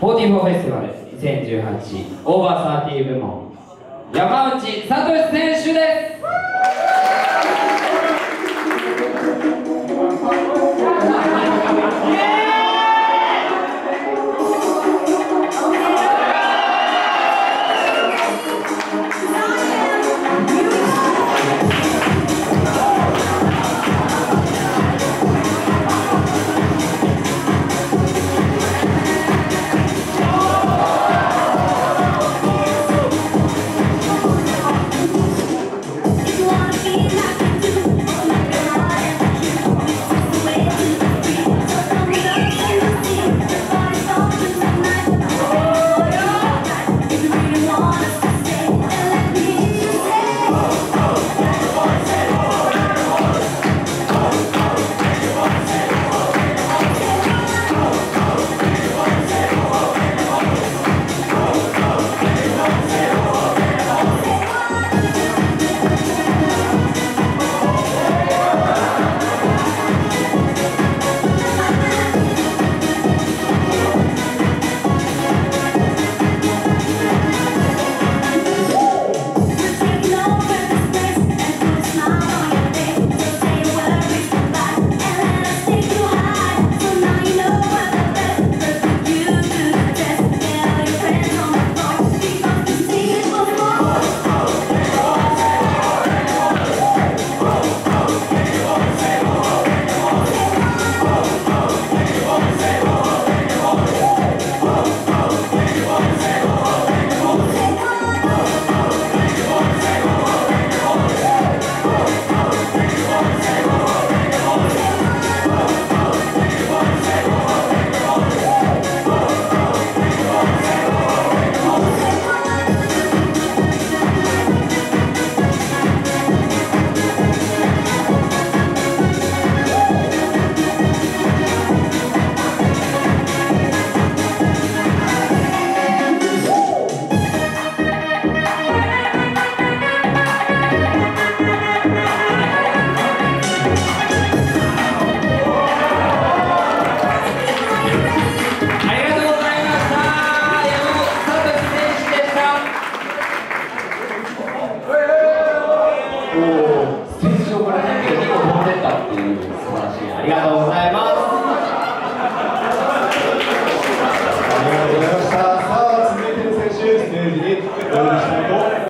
44フェスティバル2018オーバーサーティー部門山内聡選手です。Obrigado.